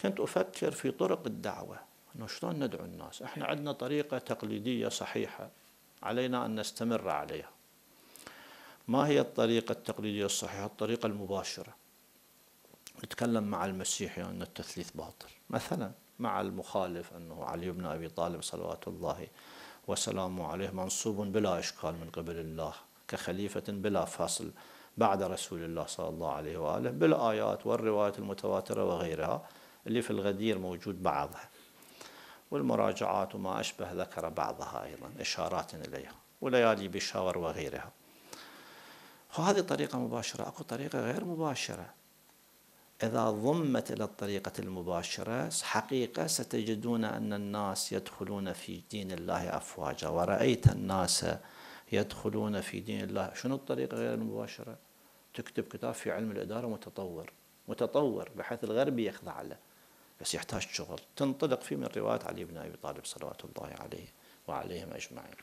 كنت أفكر في طرق الدعوة. أنه شلون ندعو الناس؟ إحنا عندنا طريقة تقليدية صحيحة علينا أن نستمر عليها. ما هي الطريقة التقليدية الصحيحة؟ الطريقة المباشرة. نتكلم مع المسيحي أن التثليث باطل. مثلا مع المخالف أنه علي بن أبي طالب صلوات الله وسلامه عليه منصوب بلا إشكال من قبل الله كخليفة بلا فاصل بعد رسول الله صلى الله عليه وآله بالآيات والروايات المتواترة وغيرها. اللي في الغدير موجود بعضها. والمراجعات وما أشبه ذكر بعضها أيضا إشارات إليها وليالي بشاور وغيرها. وهذه طريقة مباشرة. أكو طريقة غير مباشرة. إذا ضمت إلى الطريقة المباشرة حقيقة ستجدون أن الناس يدخلون في دين الله أفواجا. ورأيت الناس يدخلون في دين الله. شنو الطريقة غير المباشرة تكتب كتاب في علم الإدارة متطور. متطور بحيث الغربي يخضع له. بس يحتاج شغل. تنطلق فيه من رواية علي بن أبي طالب صلوات الله عليه وعليهم أجمعين.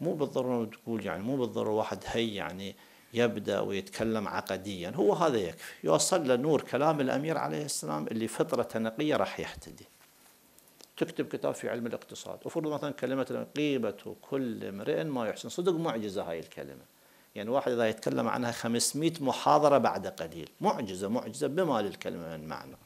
مو بالضرورة تقول يعني مو بالضرورة واحد هي يعني يبدأ ويتكلم عقديا. هو هذا يكفي. يوصل له نور كلام الأمير عليه السلام اللي فطرة نقية راح يهتدي تكتب كتاب في علم الاقتصاد. وفرض مثلا كلمة قيمة كل امرئ ما يحسن. صدق معجزة هاي الكلمة. يعني واحد إذا يتكلم عنها 500 محاضرة بعد قليل. معجزة معجزة بما للكلمة من معنى.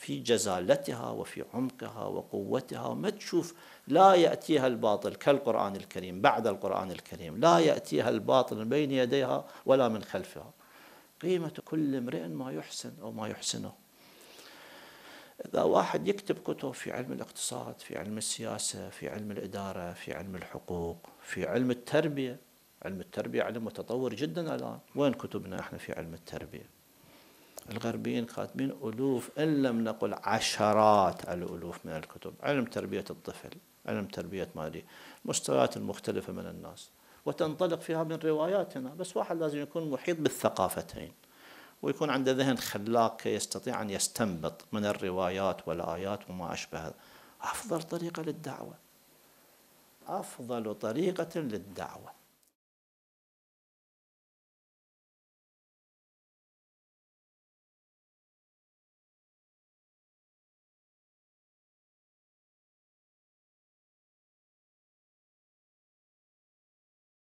في جزالتها وفي عمقها وقوتها. وما تشوف لا يأتيها الباطل كالقرآن الكريم بعد القرآن الكريم. لا يأتيها الباطل من بين يديها ولا من خلفها. قيمة كل امرئ ما يحسن أو ما يحسنه. إذا واحد يكتب كتب في علم الاقتصاد في علم السياسة في علم الإدارة في علم الحقوق في علم التربية. علم التربية علم متطور جدا الآن. وين كتبنا إحنا في علم التربية؟ الغربيين كاتبين ألوف إن لم نقل عشرات الألوف من الكتب. علم تربية الطفل علم تربية مالي المستويات المختلفة من الناس. وتنطلق فيها من رواياتنا. بس واحد لازم يكون محيط بالثقافتين ويكون عنده ذهن خلاق يستطيع أن يستنبط من الروايات والآيات وما أشبه. أفضل طريقة للدعوة. أفضل طريقة للدعوة.